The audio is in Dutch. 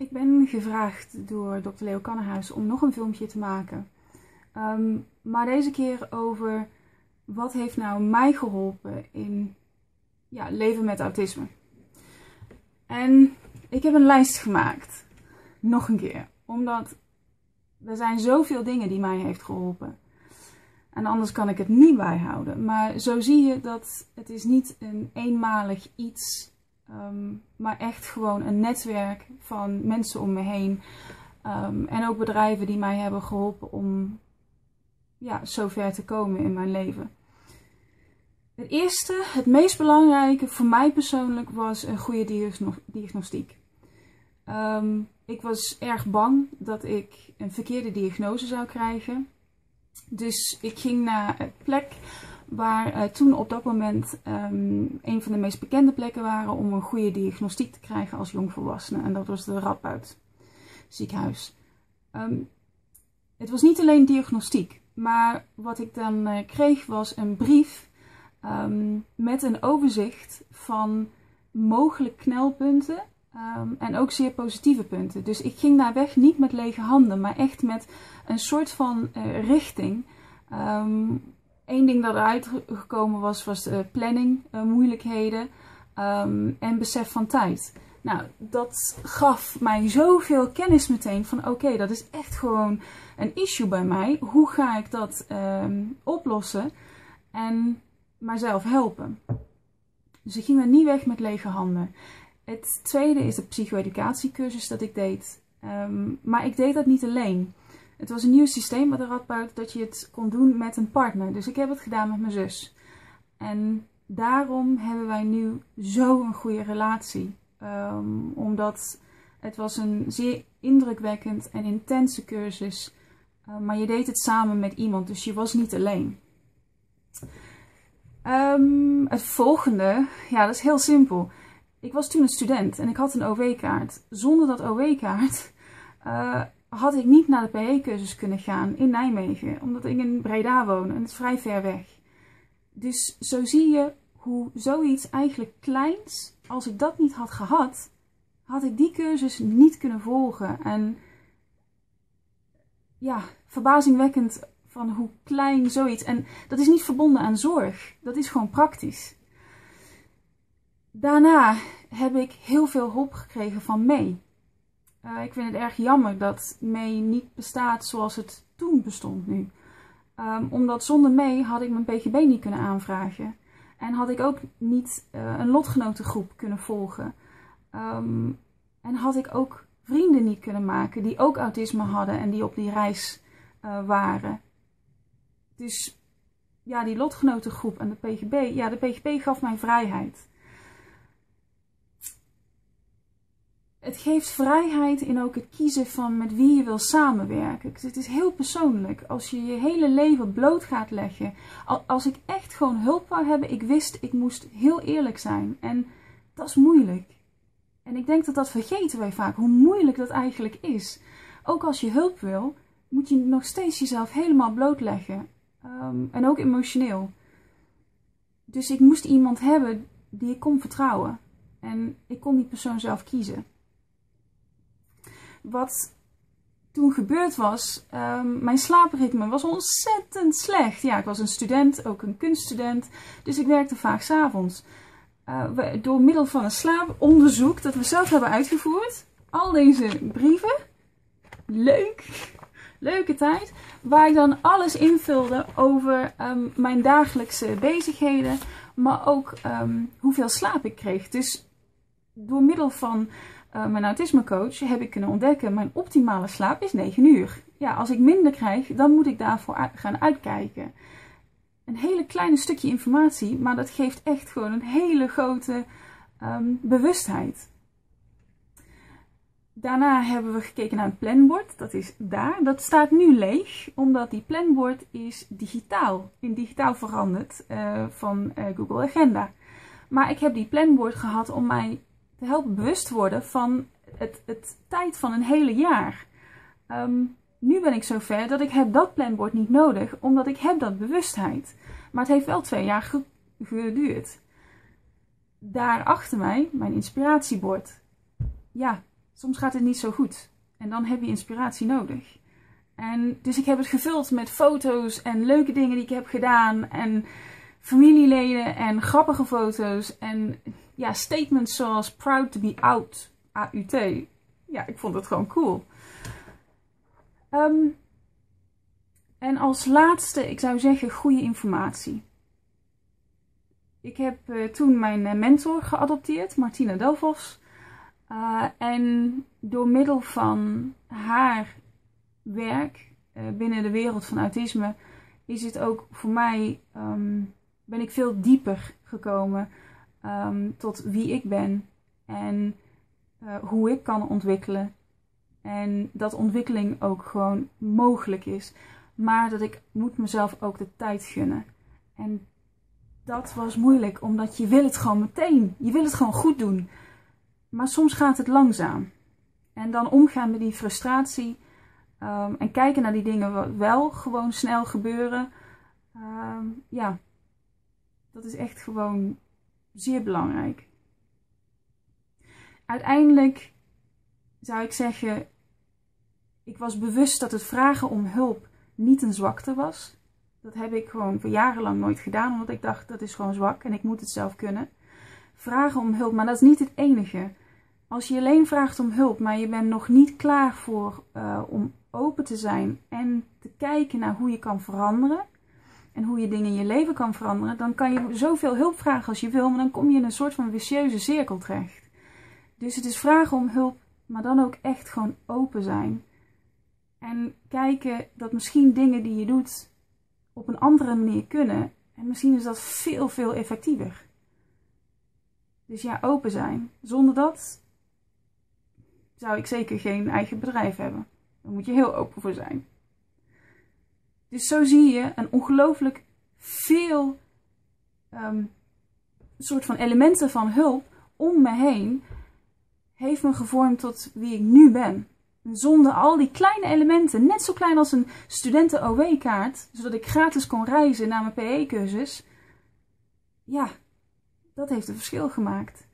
Ik ben gevraagd door Dr. Leo Kannenhuis om nog een filmpje te maken. Ehm, maar deze keer over wat heeft nou mij geholpen in ja, leven met autisme. En ik heb een lijst gemaakt. Nog een keer. Omdat er zijn zoveel dingen die mij heeft geholpen. En anders kan ik het niet bijhouden. Maar zo zie je dat het is niet een eenmalig iets Ehm, maar echt gewoon een netwerk van mensen om me heen. Ehm, en ook bedrijven die mij hebben geholpen om ja, zover te komen in mijn leven. Het eerste, het meest belangrijke voor mij persoonlijk was een goede diagnostiek. Um, ik was erg bang dat ik een verkeerde diagnose zou krijgen. Dus ik ging naar een plek Waar uh, toen op dat moment um, een van de meest bekende plekken waren om een goede diagnostiek te krijgen als jongvolwassene. En dat was de Radboud ziekenhuis. Um, het was niet alleen diagnostiek, maar wat ik dan uh, kreeg was een brief um, met een overzicht van mogelijke knelpunten en ook zeer positieve punten. Dus ik ging naar weg niet met lege handen, maar echt met een soort van uh, richting. Eén ding dat eruit gekomen was, was de planning, uh, moeilijkheden um, en besef van tijd. Nou, dat gaf mij zoveel kennis meteen van oké, dat is echt gewoon een issue bij mij. Hoe ga ik dat um, oplossen en mijzelf helpen? Dus ik ging er niet weg met lege handen. Het tweede is de psycho-educatiecursus dat ik deed. Um, maar ik deed dat niet alleen. Het was een nieuw systeem met de Radboud dat je het kon doen met een partner. Dus ik heb het gedaan met mijn zus. En daarom hebben wij nu zo'n goede relatie. Um, omdat het was een zeer indrukwekkend en intense cursus. Uh, maar je deed het samen met iemand, dus je was niet alleen. Um, het volgende, ja, dat is heel simpel. Ik was toen een student en ik had een OW-kaart. Zonder dat OW-kaart uh, had ik niet naar de PE-cursus kunnen gaan in Nijmegen, omdat ik in Breda woon en het is vrij ver weg. Dus zo zie je hoe zoiets eigenlijk kleins, als ik dat niet had gehad, had ik die cursus niet kunnen volgen. En ja, verbazingwekkend van hoe klein zoiets. En dat is niet verbonden aan zorg, dat is gewoon praktisch. Daarna heb ik heel veel hulp gekregen van mee. Uh, ik vind het erg jammer dat mee niet bestaat zoals het toen bestond nu. Um, omdat zonder mee had ik mijn PGB niet kunnen aanvragen. En had ik ook niet uh, een lotgenotengroep kunnen volgen. Um, en had ik ook vrienden niet kunnen maken die ook autisme hadden en die op die reis uh, waren. Dus ja, die lotgenotengroep en de PGB, ja, de PGB gaf mij vrijheid. Het geeft vrijheid in ook het kiezen van met wie je wil samenwerken. Het is heel persoonlijk. Als je je hele leven bloot gaat leggen. Als ik echt gewoon hulp wou hebben, ik wist, ik moest heel eerlijk zijn. En dat is moeilijk. En ik denk dat dat vergeten wij vaak, hoe moeilijk dat eigenlijk is. Ook als je hulp wil, moet je nog steeds jezelf helemaal blootleggen. Um, en ook emotioneel. Dus ik moest iemand hebben die ik kon vertrouwen. En ik kon die persoon zelf kiezen wat toen gebeurd was, um, mijn slaapritme was ontzettend slecht. Ja, ik was een student, ook een kunststudent, dus ik werkte vaak s'avonds. Uh, door middel van een slaaponderzoek dat we zelf hebben uitgevoerd, al deze brieven, leuk, leuke tijd, waar ik dan alles invulde over um, mijn dagelijkse bezigheden, maar ook um, hoeveel slaap ik kreeg. Dus door middel van uh, mijn autismecoach heb ik kunnen ontdekken, mijn optimale slaap is 9 uur. Ja, als ik minder krijg, dan moet ik daarvoor gaan uitkijken. Een hele kleine stukje informatie, maar dat geeft echt gewoon een hele grote um, bewustheid. Daarna hebben we gekeken naar een planbord. Dat is daar. Dat staat nu leeg, omdat die planbord is digitaal, in digitaal veranderd uh, van uh, Google Agenda. Maar ik heb die planbord gehad om mij te helpen bewust worden van het, het tijd van een hele jaar. Um, nu ben ik zover dat ik heb dat planbord niet nodig, omdat ik heb dat bewustheid. Maar het heeft wel twee jaar geduurd. Daar achter mij, mijn inspiratiebord. Ja, soms gaat het niet zo goed. En dan heb je inspiratie nodig. En dus ik heb het gevuld met foto's en leuke dingen die ik heb gedaan. En familieleden en grappige foto's. En ja, statements zoals proud to be out. AUT. Ja, ik vond het gewoon cool. Ehm, en als laatste, ik zou zeggen, goede informatie. Ik heb uh, toen mijn uh, mentor geadopteerd, Martina Delvos. Uh, en door middel van haar werk binnen de wereld van autisme is het ook voor mij, um, ben ik veel dieper gekomen um, tot wie ik ben en hoe ik kan ontwikkelen. En dat ontwikkeling ook gewoon mogelijk is. Maar dat ik moet mezelf ook de tijd gunnen. En dat was moeilijk, omdat je wil het gewoon meteen. Je wil het gewoon goed doen. Maar soms gaat het langzaam. En dan omgaan met die frustratie. Um, en kijken naar die dingen wat wel gewoon snel gebeuren. Um, ja, dat is echt gewoon zeer belangrijk. Uiteindelijk zou ik zeggen, ik was bewust dat het vragen om hulp niet een zwakte was. Dat heb ik gewoon voor jarenlang nooit gedaan, omdat ik dacht dat is gewoon zwak en ik moet het zelf kunnen. Vragen om hulp, maar dat is niet het enige. Als je alleen vraagt om hulp, maar je bent nog niet klaar voor uh, om open te zijn en te kijken naar hoe je kan veranderen en hoe je dingen in je leven kan veranderen, dan kan je zoveel hulp vragen als je wil, maar dan kom je in een soort van vicieuze cirkel terecht. Dus het is vragen om hulp, maar dan ook echt gewoon open zijn. En kijken dat misschien dingen die je doet op een andere manier kunnen. En misschien is dat veel, veel effectiever. Dus ja, open zijn. Zonder dat zou ik zeker geen eigen bedrijf hebben. Daar moet je heel open voor zijn. Dus zo zie je een ongelooflijk veel um, soort van elementen van hulp om me heen heeft me gevormd tot wie ik nu ben. Zonder al die kleine elementen, net zo klein als een studenten-OW-kaart, zodat ik gratis kon reizen naar mijn PE-cursus. Ja, dat heeft een verschil gemaakt.